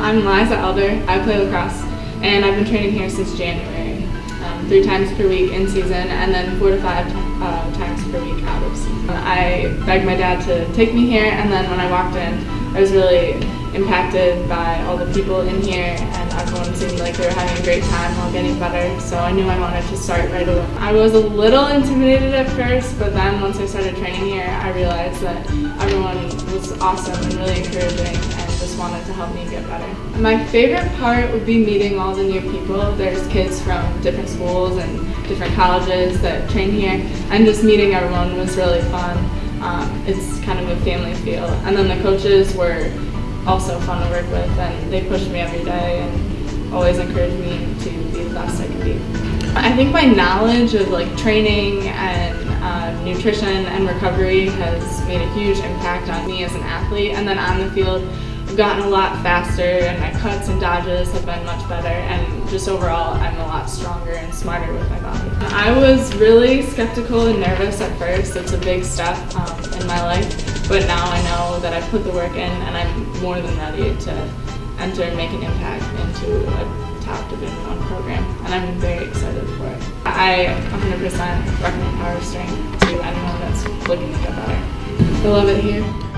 I'm Liza Elder. I play lacrosse and I've been training here since January. Um, three times per week in season and then four to five uh, times per week out of season. I begged my dad to take me here and then when I walked in I was really impacted by all the people in here and everyone seemed like they were having a great time while getting better so I knew I wanted to start right away. I was a little intimidated at first but then once I started training here I realized that everyone was awesome and really encouraging wanted to help me get better. My favorite part would be meeting all the new people. There's kids from different schools and different colleges that train here and just meeting everyone was really fun. Um, it's kind of a family feel. And then the coaches were also fun to work with and they pushed me every day and always encouraged me to be the best I could be. I think my knowledge of like training and uh, nutrition and recovery has made a huge impact on me as an athlete and then on the field gotten a lot faster and my cuts and dodges have been much better and just overall I'm a lot stronger and smarter with my body. I was really skeptical and nervous at first. It's a big step um, in my life but now I know that I've put the work in and I'm more than ready to enter and make an impact into a top Division One program and I'm very excited for it. I 100% recommend Power Strength to anyone that's looking to get better. I love it here.